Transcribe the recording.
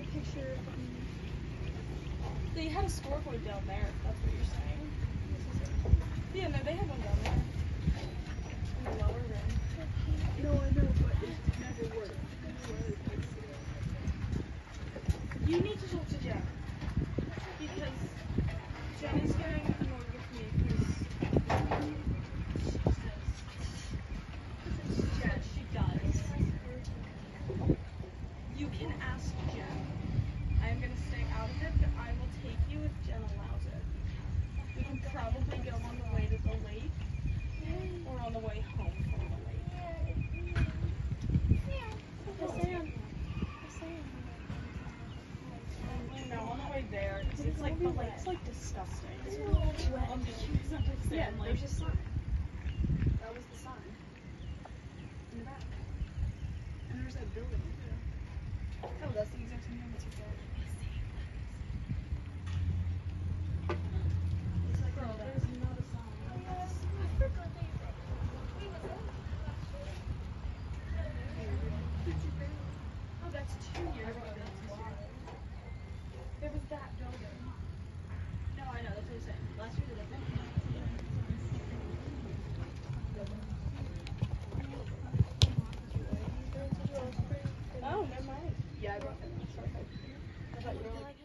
picture. They had a scoreboard down there, if that's what you're saying. Yeah, no, they had one down there. In the lower room. No, I know, but it never worked. You need to talk to Jen. On the way there, it's, it's like the lake's like disgusting. Um, Yeah, like, there's a sign. That was the sign. In the back. And there's that building. oh, that's the exact same one that's there. It's like Girl, in the back. there's not a sign. Oh, that's two years ago. There was that building. No, I know. That's what I'm saying. Last year they did Oh, never mind. Yeah, I brought them. I thought you were like.